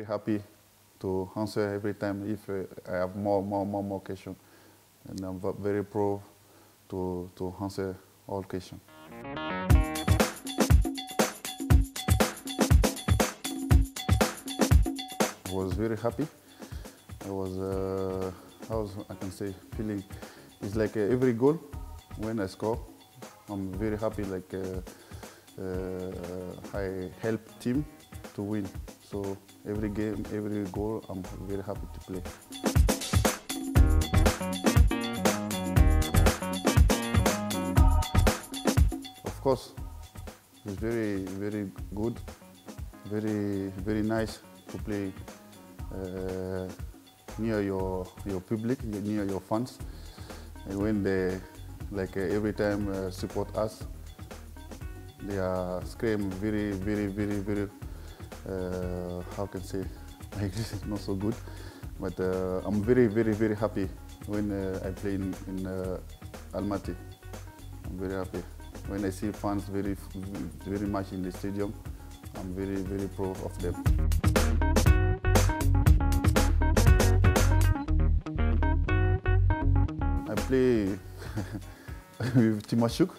very happy to answer every time if uh, I have more, more, more, more questions. And I'm very proud to, to answer all questions. I was very happy. I was, uh, how I can say, feeling, it's like uh, every goal when I score, I'm very happy like uh, uh, I help team to win. So every game, every goal, I'm very happy to play. Of course, it's very, very good, very, very nice to play uh, near your your public, near your fans, and when they like uh, every time uh, support us, they are scream very, very, very, very. Uh, how can I say? My English is not so good, but uh, I'm very, very, very happy when uh, I play in, in uh, Almaty. I'm very happy when I see fans very, very much in the stadium. I'm very, very proud of them. I play with Tymoshchuk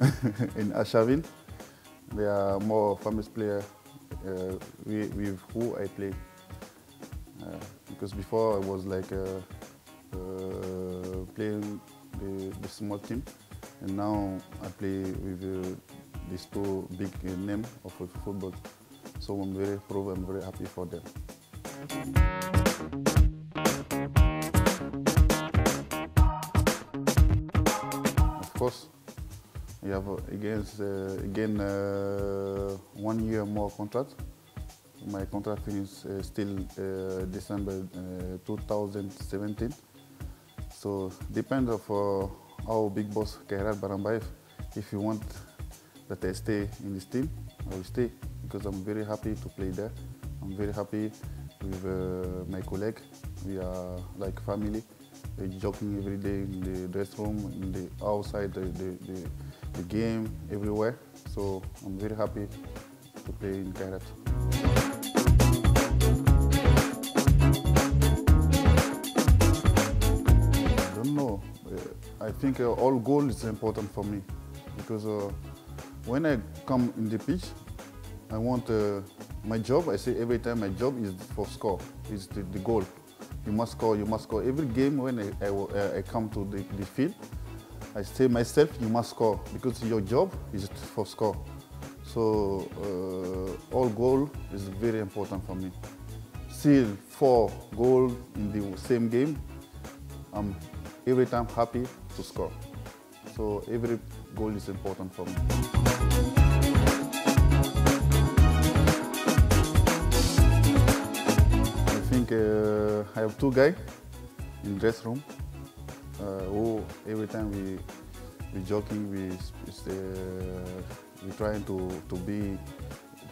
in Arshavin. They are more famous player with, with, who I play. Uh, because before I was like uh, uh playing the, the, small team, and now I play with uh, these two big names of football. So I'm very proud. I'm very happy for them. Of course, we have uh, against, uh, again uh, one year more contract. My contract finishes uh, still uh, December 2017. So depends of our big boss Kairat Boranbayev. If you want that I stay in this team, I will stay because I'm very happy to play there. I'm very happy with uh, my colleague. We are like family. We're joking every day in the dressing room, in the outside, the, the, the, the game, everywhere. So I'm very happy to play in Kairat. I don't know. Uh, I think uh, all goal is important for me because uh, when I come in the pitch, I want my job. I say every time my job is for score, is the, the goal. You must score, you must score. Every game when I, I, I come to the, the field, I say myself, you must score because your job is for score. So uh, all goal is very important for me. Still four goal in the same game, I'm every time happy to score. So every goal is important for me. I think uh, I have two guys in dress room who every time we we joking, we uh, we trying to to be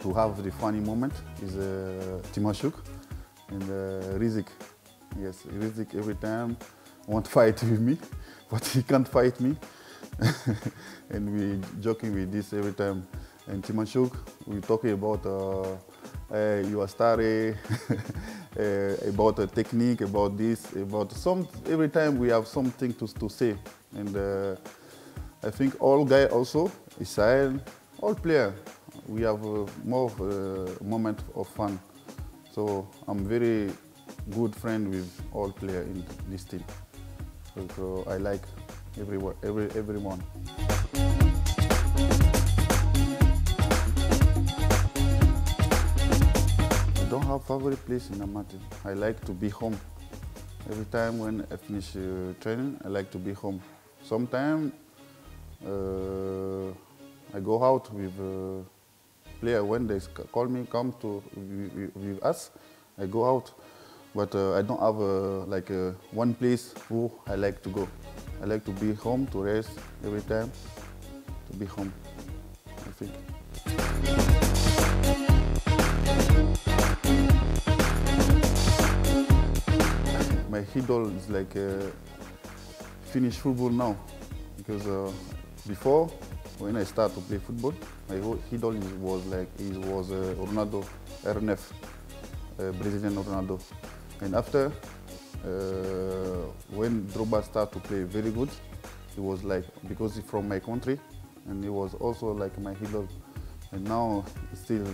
to have the funny moment is uh, Tymoshchuk and uh, Rizik. Yes, Rizik every time want fight with me, but he can't fight me. and we joking with this every time. And Tymoshchuk, we talking about uh, uh, your story, uh, about a technique, about this, about some. Every time we have something to, to say, and uh, I think all guys also, Israel, all players, we have more uh, moment of fun. So I'm very good friend with all players in this team. So, so I like everyone, every, everyone. Don't have favorite place in Almaty. I like to be home. Every time when I finish uh, training, I like to be home. Sometimes uh, I go out with uh, player when they call me, come to with, with us. I go out, but uh, I don't have uh, like uh, one place who I like to go. I like to be home to rest every time. To be home, I think. My idol is like uh, finish football now because uh, before when I started to play football, my idol was like he was uh, Ronaldo RNF. Brazilian Ronaldo. And after, when Drogba started to play very good, it was like, because he's from my country, and he was also like my hero. And now, still,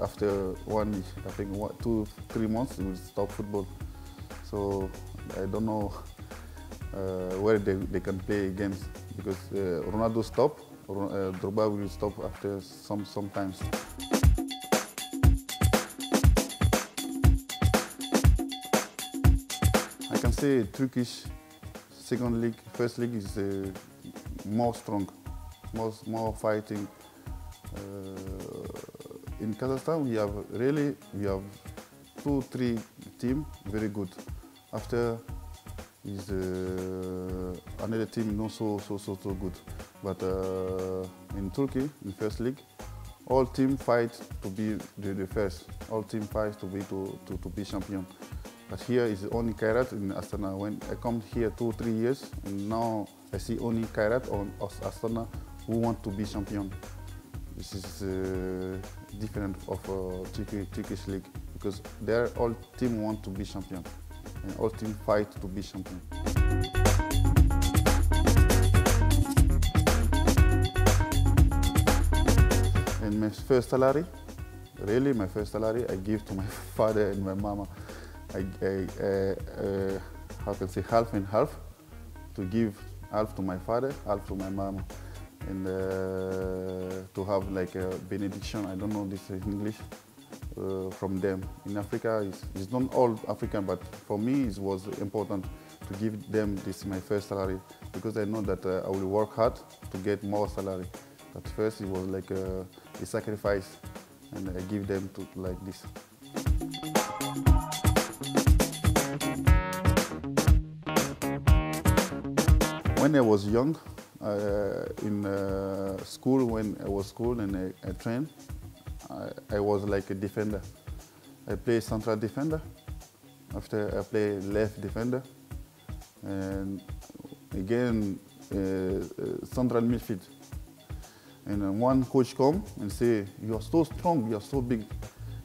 after one, I think one, two, three months, he will stop football. So I don't know uh, where they, they can play games because uh, Ronaldo stop, uh, Drogba will stop after some sometimes. I can say Turkish second league, first league is uh, more strong, more, more fighting. Uh, in Kazakhstan, we have really we have two, three team very good. After is uh, another team not so so so so good. But uh, in Turkey, in first league, all team fight to be the, the first. All team fight to be to, to, to be champion. But here is only Kairat in Astana. When I come here two three years, and now I see only Kairat on Astana who want to be champion. This is uh, different of uh, Turkish, Turkish league because there all team want to be champion and all fight to be champion. And my first salary, really my first salary, I give to my father and my mama. I, I uh, how can say half and half to give half to my father, half to my mama, and uh, to have like a benediction. I don't know this in English uh, from them. In Africa, it's, it's, not all African, but for me it was important to give them this my first salary because I know that uh, I will work hard to get more salary. But first it was like a, a sacrifice and I give them to like this. When I was young, uh, in uh, school, when I was school and I, I trained, I, I, was like a defender. I play central defender. After I play left defender. And again, uh, uh central midfield. And one coach come and say, you are so strong, you are so big.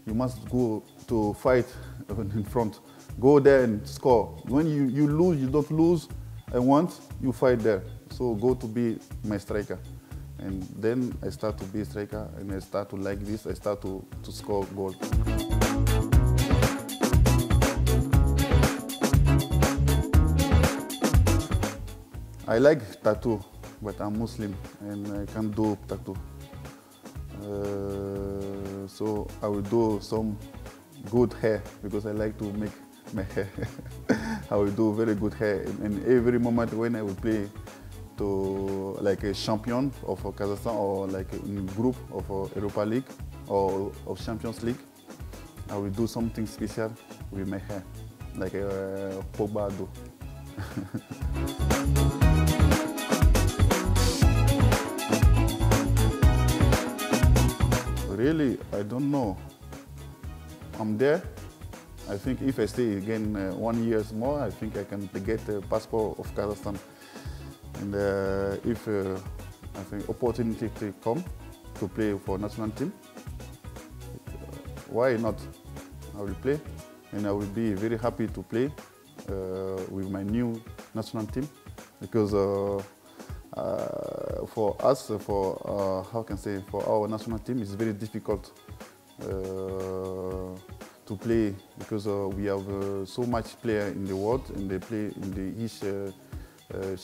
You must go to fight in front. Go there and score. When you, you lose, you don't lose. I want, you fight there. So go to be my striker. And then I start to be a striker and I start to like this, I start to, to score goals. I like tattoo, but I'm Muslim and I can't do tattoo. Uh, so I will do some good hair because I like to make my hair. I will do very good hair and every moment when I will play to like a champion of Kazakhstan or like a group of Europa League or of Champions League. I will do something special with my hair, like a Pogba do. really, I don't know. I'm there. I think if I stay again uh, one year more, I think I can get a passport of Kazakhstan. And uh, if uh, I think opportunity to come to play for national team, why not? I will play, and I will be very happy to play uh, with my new national team because uh, uh, for us, for uh, how can I say, for our national team, it's very difficult to play because we have so much player in the world and they play in the each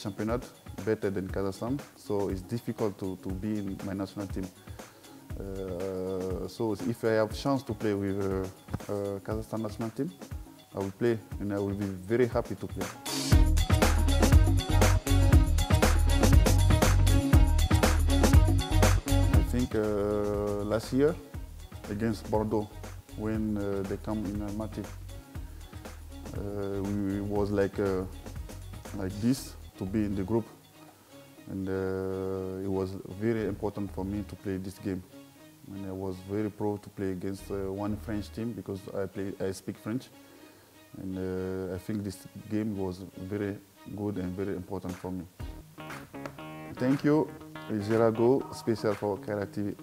championship better than Kazakhstan, so it's difficult to, to be in my national team. Uh, so if I have chance to play with uh, uh, Kazakhstan national team, I will play and I will be very happy to play. I think uh, last year against Bordeaux, when uh, they come in Almaty, uh, we was like like this to be in the group and uh, it was very important for me to play this game. And I was very proud to play against uh, one French team because I play, I speak French, and uh, I think this game was very good and very important for me. Thank you, Gerago, special for Kairat TV.